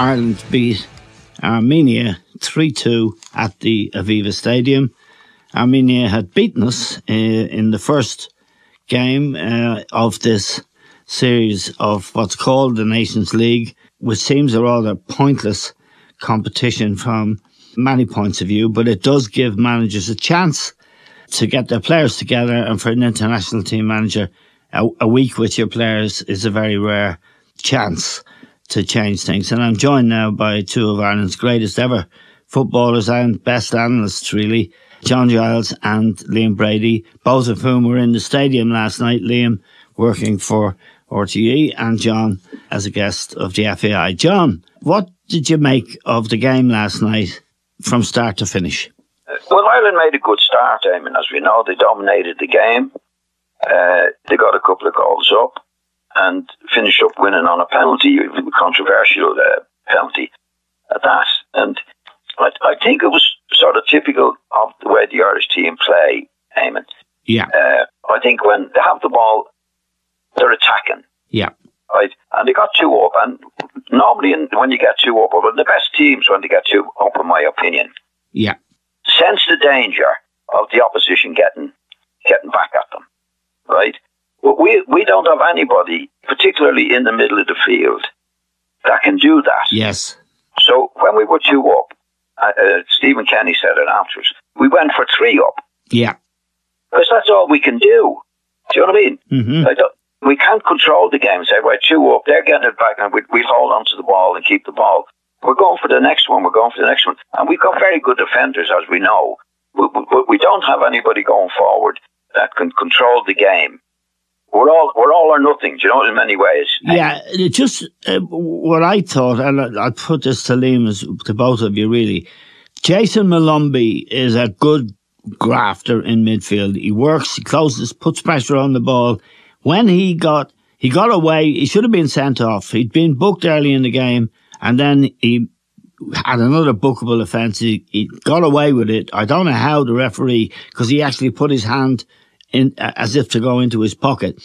Ireland beat Armenia 3 2 at the Aviva Stadium. Armenia had beaten us uh, in the first game uh, of this series of what's called the Nations League, which seems a rather pointless competition from many points of view, but it does give managers a chance to get their players together and for an international team manager, a, a week with your players is a very rare chance to change things. And I'm joined now by two of Ireland's greatest ever footballers and best analysts, really, John Giles and Liam Brady, both of whom were in the stadium last night. Liam working for RTE and John as a guest of the FAI. John, what did you make of the game last night from start to finish? Well, Ireland made a good start. I mean, as we know, they dominated the game. Uh, they got a couple of goals up and finished up winning on a penalty, a controversial uh, penalty at that. And I, I, think it was sort of typical of the way the Irish team play, Eamon. Yeah. Uh, I think when they have the ball, they're attacking. Yeah. Right, and they got two up, and normally in, when you get two up, but the best teams when they get two up, in my opinion, yeah, sense the danger of the opposition getting getting back at them, right? We we don't have anybody, particularly in the middle of the field, that can do that. Yes. So when we were two up, uh, uh, Stephen Kenny said it afterwards. We went for three up. Yeah. Because that's all we can do. Do you know what I mean? Mm-hmm. Like, we can't control the game. Say, we're two up, they're getting it back, and we, we hold on to the ball and keep the ball. We're going for the next one. We're going for the next one, and we've got very good defenders, as we know. But we, we, we don't have anybody going forward that can control the game. We're all we're all or nothing. Do you know in many ways? Yeah, it just uh, what I thought, and I, I put this to Liam to both of you really. Jason Molumby is a good grafter in midfield. He works, he closes, puts pressure on the ball when he got he got away, he should have been sent off. He'd been booked early in the game, and then he had another bookable offence. He, he got away with it. I don't know how the referee, because he actually put his hand in as if to go into his pocket.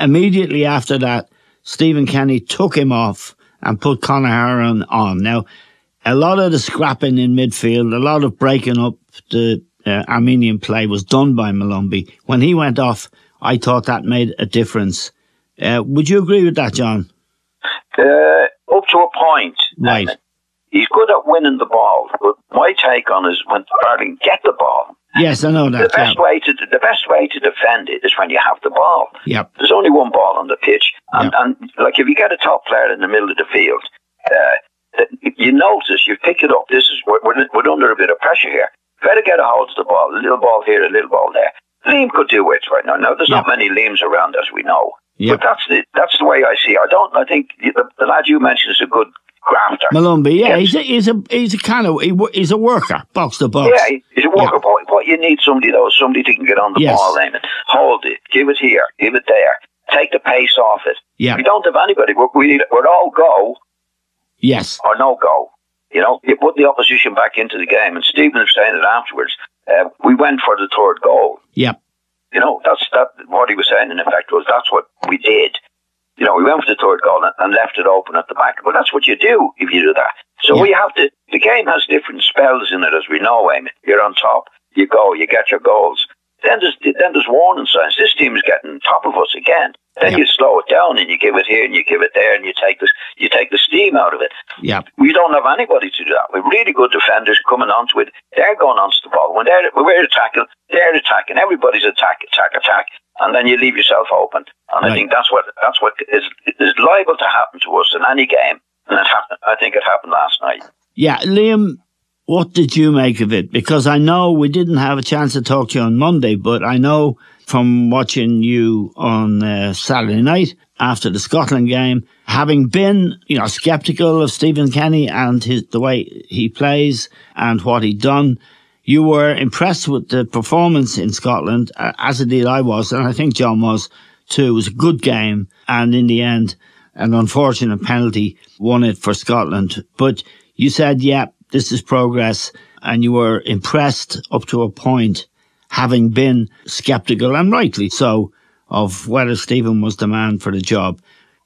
Immediately after that, Stephen Kenny took him off and put Conor Hourihane on. Now, a lot of the scrapping in midfield, a lot of breaking up the uh, Armenian play was done by Molumby. When he went off, I thought that made a difference. Uh, would you agree with that, John? Uh, up to a point. Right. He's good at winning the ball, but my take on is when Ireland get the ball. Yes, I know that. The best yeah. way to the best way to defend it is when you have the ball. Yep. There's only one ball on the pitch, and, Yep. and like if you get a top player in the middle of the field, uh, you notice you pick it up. This is we're, we're, we're under a bit of pressure here. Better get a hold of the ball. A little ball here, a little ball there. Liam could do it right now. Now there's not many Liams around as we know, Yep. but that's the that's the way I see. it. I don't. I think the, the lad you mentioned is a good grafter. Molumby, yeah, Yes. he's a, he's a he's a kind of he, he's a worker, box to box. Yeah, he's a worker. But what you need somebody though, somebody that can get on the Yes. ball, Eamon. Hold it, give it here, give it there, take the pace off it. Yeah. We don't have anybody. We're, we need, we're all go Yes, or no go. You know, you put the opposition back into the game, and Stephen was saying it afterwards. Uh, we went for the third goal. yep, You know, that's that. What he was saying in effect was that's what we did. You know, we went for the third goal and, and left it open at the back. But that's what you do if you do that. So Yeah. we have to. The game has different spells in it, as we know. Eamon, you're on top. You go. You get your goals. Then there's then there's warning signs. This team is getting top of us again. Then Yeah. you slow it down and you give it here and you give it there and you take this you take the steam out of it. yep, We don't have anybody to do that. We've really good defenders coming onto it. They're going onto the ball. When they're when we're attacking, they're attacking. Everybody's attack, attack, attack, and then you leave yourself open. And Right. I think that's what that's what is is liable to happen to us in any game. And it happened. I think it happened last night. yeah. Liam, what did you make of it? Because I know we didn't have a chance to talk to you on Monday, but I know from watching you on uh, Saturday night after the Scotland game, having been you know skeptical of Stephen Kenny and his the way he plays and what he'd done. You were impressed with the performance in Scotland, uh, as indeed I was, and I think John was too. It was a good game, and in the end, an unfortunate penalty won it for Scotland. But you said, yeah, this is progress, and you were impressed up to a point, having been skeptical, and rightly so, of whether Stephen was the man for the job.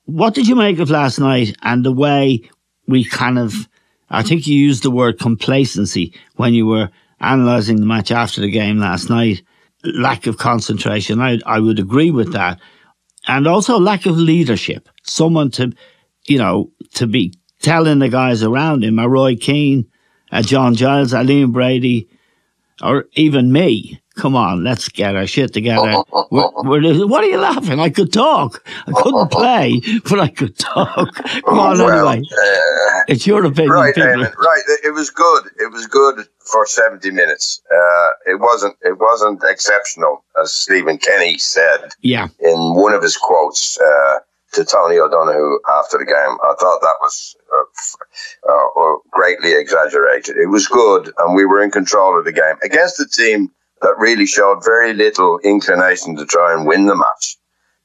What did you make of last night and the way we kind of, I think you used the word complacency when you were analysing the match after the game last night. Lack of concentration. I, I would agree with that. And also lack of leadership. Someone to, you know, to be telling the guys around him, a Roy Keane, a John Giles, Liam Brady, or even me. Come on, let's get our shit together. We're, we're, what are you laughing? I could talk. I couldn't play, but I could talk. Come on, well, anyway. Uh, it's your opinion. Right, Eamon, right. It was good. It was good for 70 minutes. Uh, it wasn't, it wasn't exceptional, as Stephen Kenny said. Yeah. In one of his quotes, uh, to Tony O'Donoghue after the game. I thought that was uh, greatly exaggerated. It was good, and we were in control of the game against a team that really showed very little inclination to try and win the match.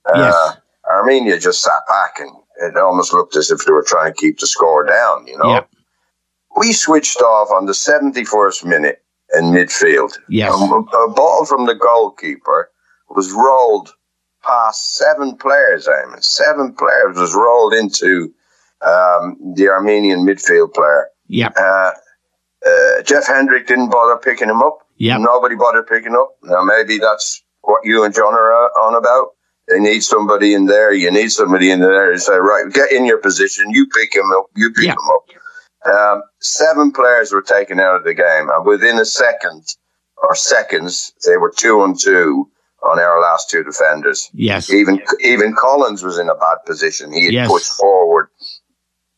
Uh, yes. Armenia just sat back, and it almost looked as if they were trying to keep the score down. You know, yep. we switched off on the seventy-first minute in midfield. Yes. A, a ball from the goalkeeper was rolled past seven players, Eamon. Seven players was rolled into um, the Armenian midfield player. Yeah. Uh, uh, Jeff Hendrick didn't bother picking him up. Yeah. Nobody bothered picking up. Now maybe that's what you and John are uh, on about. They need somebody in there. You need somebody in there to say, right, get in your position. You pick him up. You pick yeah. him up. Um, seven players were taken out of the game, and within a second or seconds, they were two on two on our last two defenders. Yes. Even even Collins was in a bad position. He had yes. pushed forward.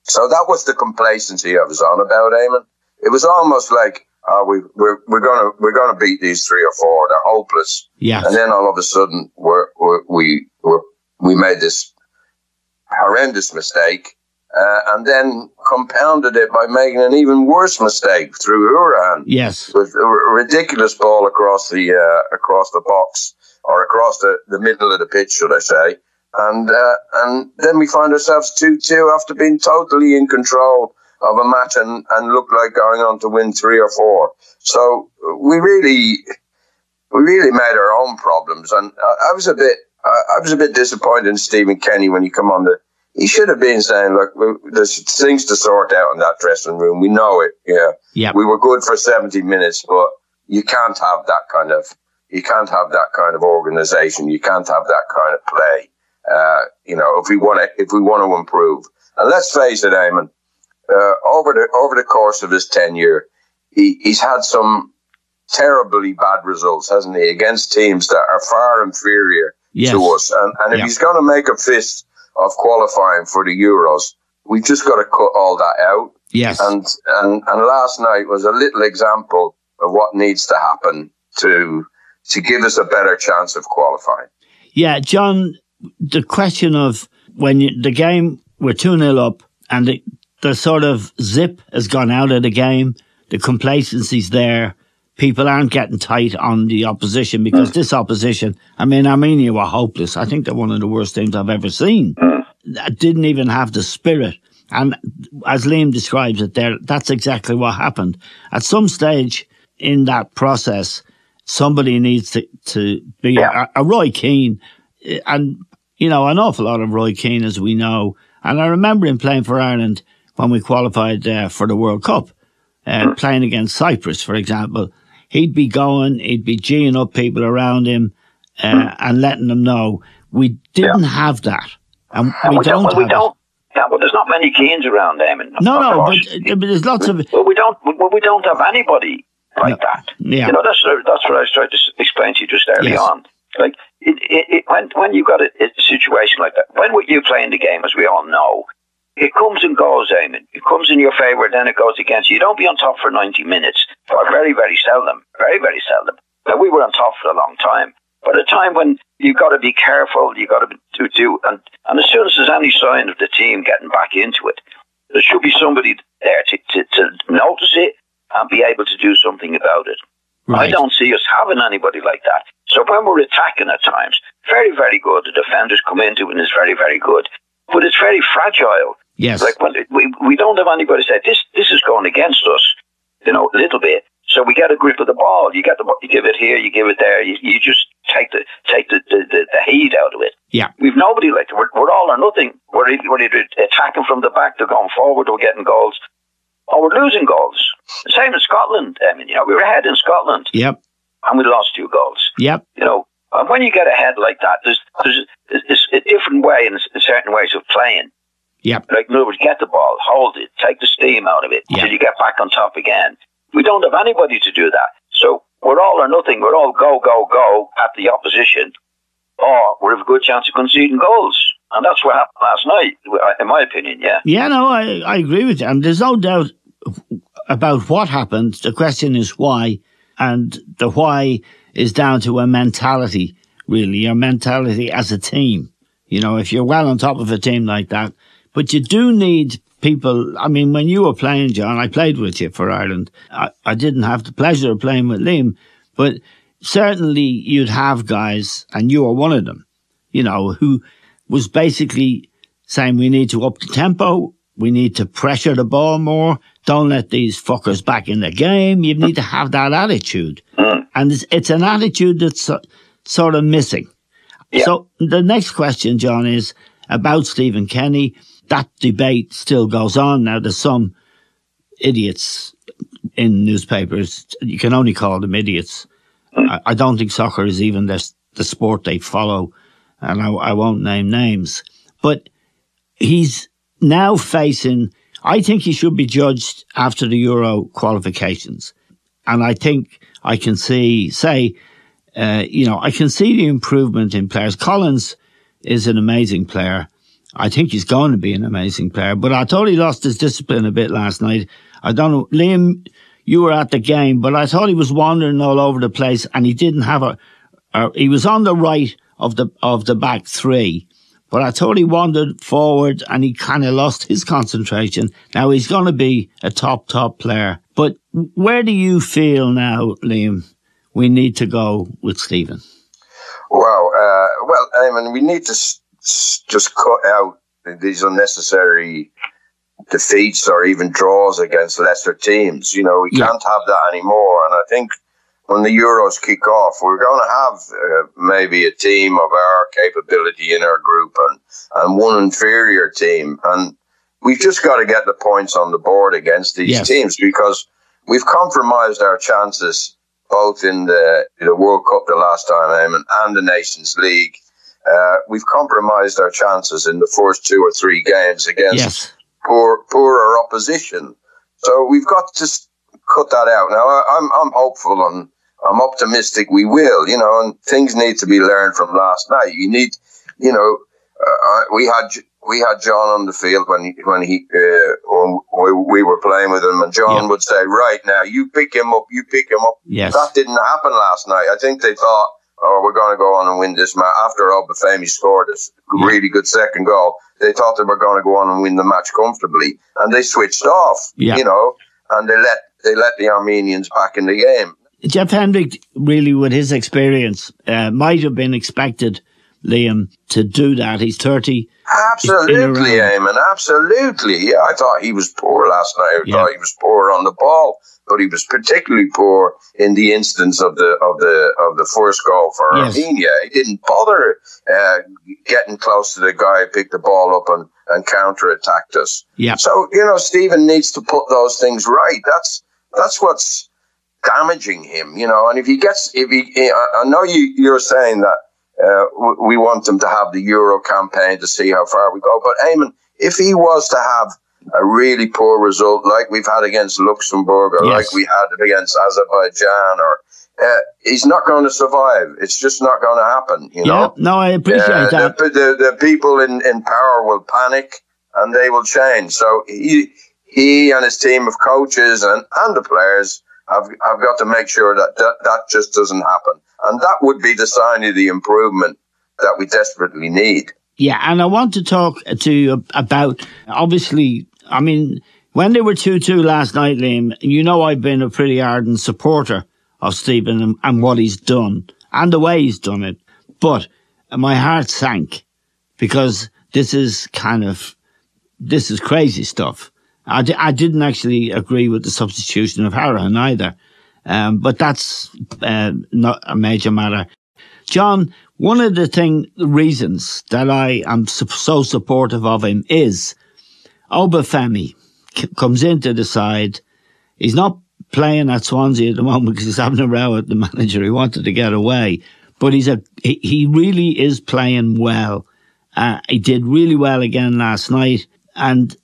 So that was the complacency I was on about, Eamon. It was almost like, oh, we, we're, we're gonna, we're gonna beat these three or four. They're hopeless. Yeah. And then all of a sudden we're, we're we, we're, we made this horrendous mistake. Uh, and then compounded it by making an even worse mistake through Hourihane. Yes, with a ridiculous ball across the uh, across the box, or across the, the middle of the pitch, should I say. And, uh, and then we find ourselves 2-2 after being totally in control of a match and, and look like going on to win three or four. So we really, we really made our own problems. And I, I was a bit, I, I was a bit disappointed in Stephen Kenny when he come on the, he should have been saying, look, there's things to sort out in that dressing room. We know it. Yeah. Yeah. We were good for 70 minutes, but you can't have that kind of you can't have that kind of organization. You can't have that kind of play. Uh, you know, if we want to, if we want to improve, and let's face it, Eamon, uh, over the over the course of his tenure, he, he's had some terribly bad results, hasn't he, against teams that are far inferior yes. to us. And, and if yeah. he's going to make a fist of qualifying for the Euros, we've just got to cut all that out. Yes. And and and last night was a little example of what needs to happen to to give us a better chance of qualifying. Yeah, John, the question of when you, the game, we're 2 0 up and the, the sort of zip has gone out of the game, the complacency's there. People aren't getting tight on the opposition because mm. this opposition, I mean, Armenia were hopeless. I think they're one of the worst teams I've ever seen. Mm. Didn't even have the spirit. And as Liam describes it there, that's exactly what happened. At some stage in that process, somebody needs to, to be yeah. a, a, Roy Keane. And, you know, an awful lot of Roy Keane, as we know. And I remember him playing for Ireland when we qualified uh, for the World Cup, uh, mm. playing against Cyprus, for example. He'd be going, he'd be geeing up people around him uh, mm. and letting them know we didn't yeah. have that. And we, we don't, don't we don't. Yeah, but there's not many Keanes around, Eamon. No, no, but, but, there's lots of. Well, we don't. Well, we don't have anybody like that. Yeah. You know, that's that's what I was trying to explain to you just early yes. on. Like it, it, it, when when you got a, a, situation like that, when you playing the game, as we all know, it comes and goes, Eamon. It comes in your favour, then it goes against you. You don't be on top for ninety minutes, or very very seldom, very very seldom. But we were on top for a long time. But a time when you've got to be careful, you've got to do, do and and as soon as there's any sign of the team getting back into it, there should be somebody there to, to, to notice it and be able to do something about it. Right. I don't see us having anybody like that. So when we're attacking at times, very, very good. The defenders come into it and it's very, very good. But it's very fragile. Yes. Like when we, we don't have anybody say, this, this is going against us, you know, a little bit. So we get a grip of the ball. You get the you give it here, you give it there. You, you just take the take the, the, the, the heat out of it. Yeah, we've nobody like we're, we're all or nothing. We're we're, either- we're either attacking from the back, they're going forward, we're getting goals, or we're losing goals. The same in Scotland. I mean, you know, we were ahead in Scotland Yep. and we lost two goals. Yep. You know, and when you get ahead like that, there's there's, there's a different way and certain ways of playing. Yep. Like in other words, get the ball, hold it, take the steam out of it Yeah. until you get back on top again. We don't have anybody to do that. So we're all or nothing. We're all go, go, go at the opposition, or we have a good chance of conceding goals. And that's what happened last night, in my opinion, yeah. Yeah, no, I, I agree with you. And there's no doubt about what happened. The question is why. And the why is down to a mentality, really, your mentality as a team. You know, if you're well on top of a team like that, but you do need people. I mean, when you were playing, John, I played with you for Ireland. I, I didn't have the pleasure of playing with Liam, but certainly you'd have guys, and you were one of them, you know, who was basically saying we need to up the tempo, we need to pressure the ball more, don't let these fuckers back in the game. You need to have that attitude. Mm. And it's, it's an attitude that's so- sort of missing. Yeah. So the next question, John, is about Stephen Kenny. That debate still goes on. Now, there's some idiots in newspapers. You can only call them idiots. Mm. I, I don't think soccer is even the, the sport they follow. And I, I won't name names. But he's now facing, I think he should be judged after the Euro qualifications. And I think I can see, say, uh, you know, I can see the improvement in players. Collins is an amazing player. I think he's going to be an amazing player, but I thought he lost his discipline a bit last night. I don't know, Liam, you were at the game, but I thought he was wandering all over the place and he didn't have a, a he was on the right of the, of the back three, but I thought he wandered forward and he kind of lost his concentration. Now he's going to be a top, top player, but where do you feel now, Liam, we need to go with Stephen? Well, uh, well, I mean, we need to s- s- just cut out these unnecessary defeats or even draws against lesser teams. You know, we Yeah. can't have that anymore. And I think when the Euros kick off, we're going to have uh, maybe a team of our capability in our group and, and one inferior team. And we've just got to get the points on the board against these Yes. teams because we've compromised our chances both in the, the World Cup the last time, Eamon, and the Nations League. Uh, we've compromised our chances in the first two or three games against Yes. poor, poorer opposition. So we've got to cut that out. Now, I, I'm, I'm hopeful and I'm optimistic we will, you know, and things need to be learned from last night. You need, you know, uh, we had, we had John on the field when he, when he, uh, when we, we were playing with him and John would say, right now, you pick him up, you pick him up. Yes. That didn't happen last night. I think they thought, oh, we're going to go on and win this match. After Obafemi scored a really good second goal, they thought they were going to go on and win the match comfortably, and they switched off. Yeah. You know, and they let they let the Armenians back in the game. Jeff Hendrick, really, with his experience, uh, might have been expected, Liam, to do that. He's 30. Absolutely. Eamon. Absolutely. Yeah, I thought he was poor last night. I Yeah. thought he was poor on the ball, but he was particularly poor in the instance of the of the of the first goal for Yes. Armenia. He didn't bother uh, getting close to the guy who picked the ball up and and counter attacked us. Yeah. So you know, Stephen needs to put those things right. That's that's what's damaging him. You know, and if he gets, if he, I know you you're saying that uh, we want him to have the Euro campaign to see how far we go. But Eamon, if he was to have a really poor result like we've had against Luxembourg or Yes. like we had against Azerbaijan, or uh, he's not going to survive. It's just not going to happen. You Yeah. know. No, I appreciate Uh, that. The, the, the people in, in power will panic and they will change. So he, he and his team of coaches and, and the players have, have got to make sure that, that that just doesn't happen. And that would be the sign of the improvement that we desperately need. Yeah, and I want to talk to you about obviously. I mean, when they were two two last night, Liam, you know I've been a pretty ardent supporter of Stephen and, and what he's done and the way he's done it. But my heart sank because this is kind of this is crazy stuff. I, di- I didn't actually agree with the substitution of Hourihane either, um, but that's uh, not a major matter. John, one of the thing reasons that I am so supportive of him is Obafemi comes into the side. He's not playing at Swansea at the moment because he's having a row with the manager. He wanted to get away, but he's a he, he really is playing well. Uh, he did really well again last night, and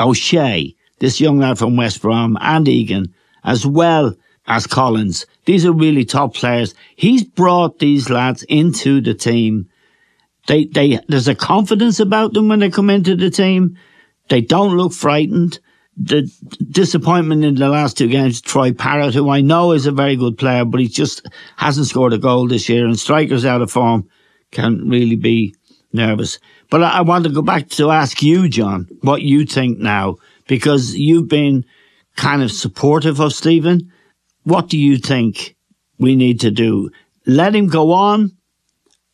O'Shea, this young lad from West Brom, and Egan, as well as Collins, these are really top players. He's brought these lads into the team. They, they, there's a confidence about them when they come into the team. They don't look frightened the disappointment in the last two games, Troy Parrott, who I know is a very good player, but he just hasn't scored a goal this year, and strikers out of form can really be nervous. But I, I want to go back to ask you, John, what you think now, because you've been kind of supportive of Stephen. What do you think we need to do? Let him go on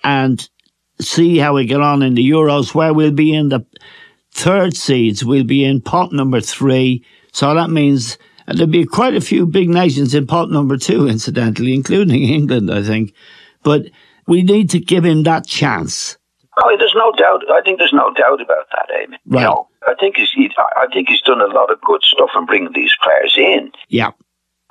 and see how we get on in the Euros, where we'll be in the third seeds We'll be in pot number three. So that means there'll be quite a few big nations in pot number two, incidentally, including England, I think. But we need to give him that chance. Oh, there's no doubt. I think there's no doubt about that, Amy. Right. You know, I think he's. He, I think he's done a lot of good stuff in bringing these players in. Yeah.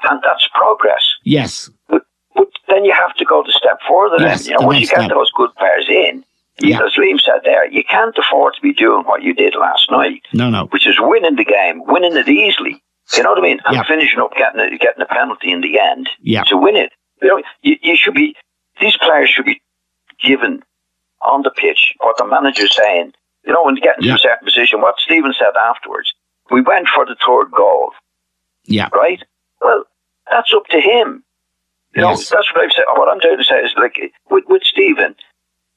And that's progress. Yes. But, but then you have to go the step further. Yes, then. You know, once you get step. those good players in, yeah. As Liam said there, you can't afford to be doing what you did last night. No, no. Which is winning the game, winning it easily. You know what I mean? And yeah. finishing up getting a, getting a penalty in the end yeah. to win it. You know, you, you should be, these players should be given on the pitch what the manager's saying. You know, when getting yeah. to a certain position, what Stephen said afterwards, we went for the third goal. Yeah. Right? Well, that's up to him. You yes. know, that's what I've said. What I'm trying to say is like with, with Stephen,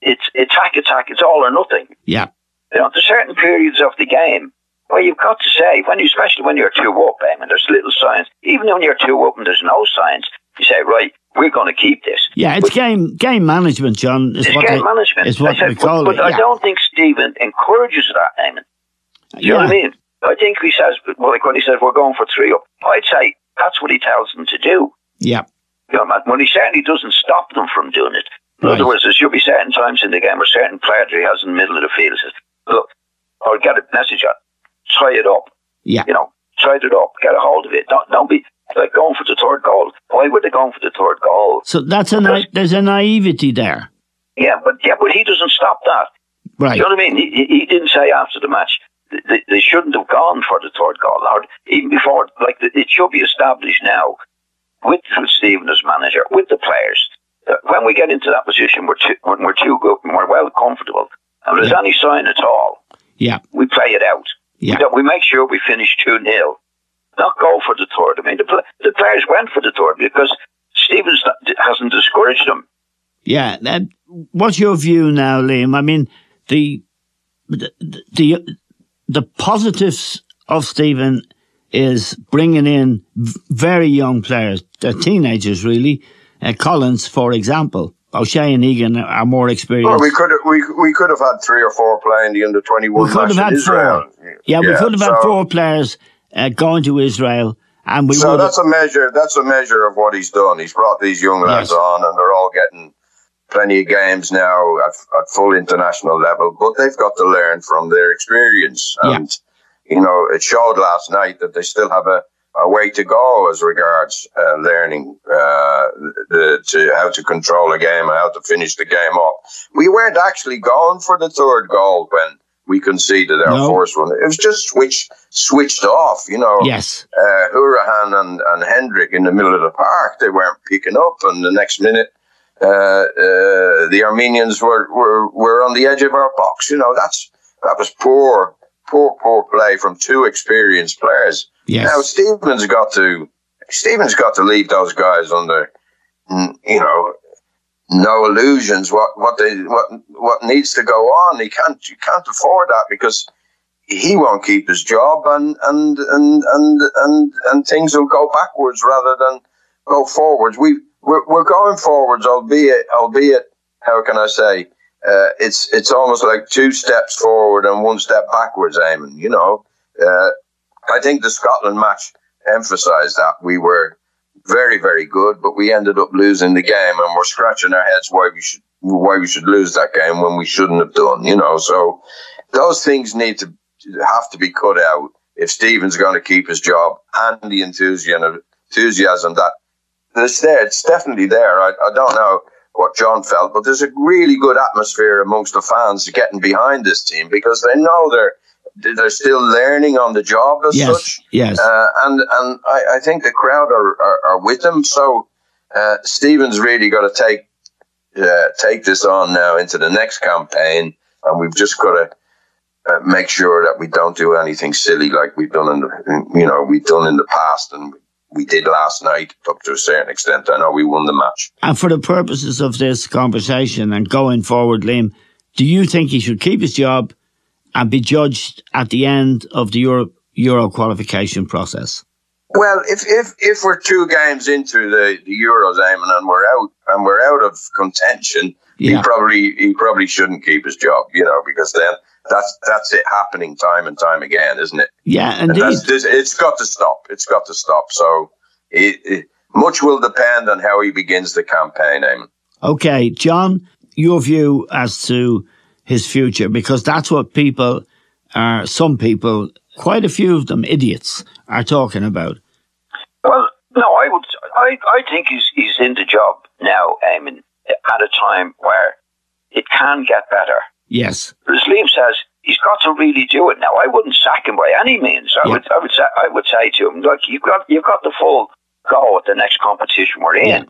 it's attack, attack. It's all or nothing. Yeah. You know, there's certain periods of the game where you've got to say, when you, especially when you're two up, I mean, there's little signs. Even when you're two up and there's no signs, you say, right, we're going to keep this. Yeah, it's but, game game management, John. Is it's what game they, management. Is what said, we call but, it. But yeah. I don't think Stephen encourages that, Eamon. Do you yeah. know what I mean? I think he says, well, like when he says we're going for three up, I'd say that's what he tells them to do. Yeah. You know, when he certainly doesn't stop them from doing it. In right. other words, there should be certain times in the game where certain player he has in the middle of the field says, look, or get a message on, try it up. Yeah. You know, tie it up, get a hold of it. Don't, don't be like going for the third goal. Why would they go for the third goal? So that's a na- there's a naivety there. Yeah, but yeah, but he doesn't stop that. Right. You know what I mean? He, he didn't say after the match they, they shouldn't have gone for the third goal, or even before. Like it should be established now with Stephen as manager, with the players when we get into that position, we're too, when we're too good and we're well comfortable, and there's yeah. any sign at all, yeah, we play it out. Yeah. We, we make sure we finish 2 0. Not go for the third. I mean, the, the players went for the third because Stephen's hasn't discouraged them. Yeah. Uh, what's your view now, Liam? I mean, the, the, the, the positives of Stephen is bringing in very young players, they're teenagers really, uh, Collins, for example. O'Shea and Egan are more experienced. Well, we could have, we, we could have had three or four playing the under twenty one. We could have had Israel. four. Yeah, yeah, we could have so, had four players uh, going to Israel, and we. So that's a measure. That's a measure of what he's done. He's brought these young lads yes. on, and they're all getting plenty of games now at, at full international level. But they've got to learn from their experience, and yeah. you know, it showed last night that they still have a a way to go as regards uh, learning uh, the, to how to control a game and how to finish the game off. We weren't actually going for the third goal when we conceded our no. first one. It was just switched switched off, you know. Yes. Uh, Hourihane and, and Hendrick in the middle of the park, they weren't picking up, and the next minute, uh, uh, the Armenians were, were were on the edge of our box. You know, that's that was poor, poor, poor play from two experienced players. Yes. Now Stephen's got to Stephen's got to leave those guys under you know no illusions what what they what what needs to go on. He can't you can't afford that because he won't keep his job and and and and and, and things will go backwards rather than go forwards. We we're, we're going forwards, albeit albeit how can I say uh, it's it's almost like two steps forward and one step backwards, Eamon. You know, uh, I think the Scotland match emphasised that we were very, very good, but we ended up losing the game, and we're scratching our heads why we should why we should lose that game when we shouldn't have done. You know, so those things need to have to be cut out if Stephen's going to keep his job and the enthusiasm enthusiasm that it's there. It's definitely there. I, I don't know what John felt, but there's a really good atmosphere amongst the fans getting behind this team because they know they're they're still learning on the job as yes, such. Yes. Uh, and and I, I, think the crowd are, are, are with them. So uh, Stephen's really got to take uh, take this on now into the next campaign, and we've just got to uh, make sure that we don't do anything silly like we've done in the you know we've done in the past and we did last night up to a certain extent. I know we won the match. And for the purposes of this conversation and going forward, Liam, do you think he should keep his job and be judged at the end of the Euro, Euro qualification process? Well, if, if if we're two games into the, the Euros, Eamon, and we're out and we're out of contention, yeah. he probably he probably shouldn't keep his job, you know, because then that's that's it happening time and time again, isn't it? Yeah, indeed. it's got to stop. It's got to stop. So it, it, much will depend on how he begins the campaign, Eamon. Okay, John, your view as to his future, because that's what people are. Some people, quite a few of them, idiots, are talking about. Well, no, I would. I, I think he's he's in the job now. I mean, at a time where it can get better. Yes. As Liam says, he's got to really do it now. I wouldn't sack him by any means. I yeah. would. I would say. I would say to him, look, you've got you've got the full go at the next competition we're in. Yeah.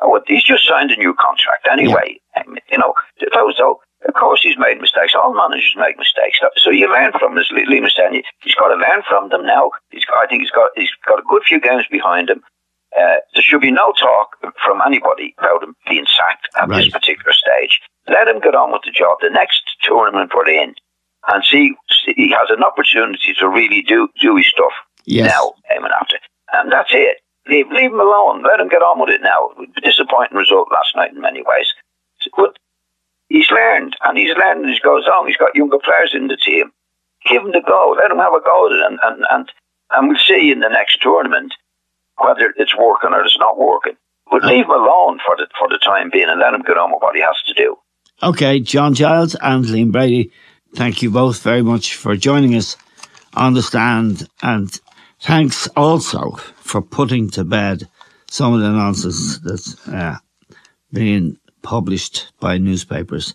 Would, he's just signed a new contract anyway. Yeah. you know, so of course, he's made mistakes. All managers make mistakes. So you learn from him. As Liam was he's got to learn from them now. He's got, I think he's got he's got a good few games behind him. Uh, there should be no talk from anybody about him being sacked at right. this particular stage. Let him get on with the job. The next tournament we're in, and see, see he has an opportunity to really do do his stuff yes. now. Aiming after, and that's it. Leave, leave him alone. Let him get on with it now. Disappointing result last night in many ways. But he's learned, and he's learned as he goes on. He's got younger players in the team. Give him the go. Let him have a go and, and, and, and we'll see in the next tournament whether it's working or it's not working. But leave him alone for the, for the time being and let him get on with what he has to do. Okay, John Giles and Liam Brady, thank you both very much for joining us on the stand. And thanks also for putting to bed some of the nonsense that's uh, being published by newspapers.